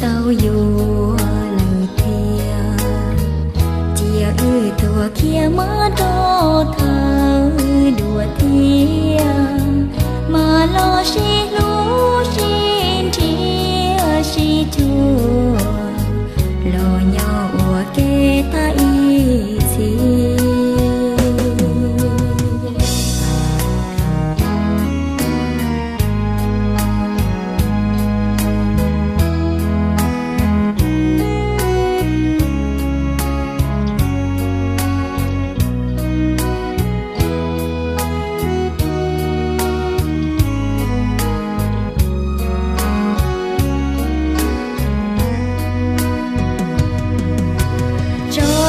tao yêu lời thia chia ư tua kia má đo thơ đùa thia mà lo chi lu xin chia chi chua lo nhau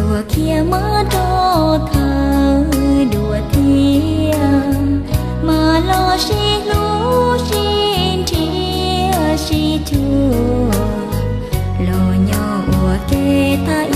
ư kia mơ đô thờ đùa thiêng mà lo xi lu xin chia xi chua lo nhỏ ủa kê ta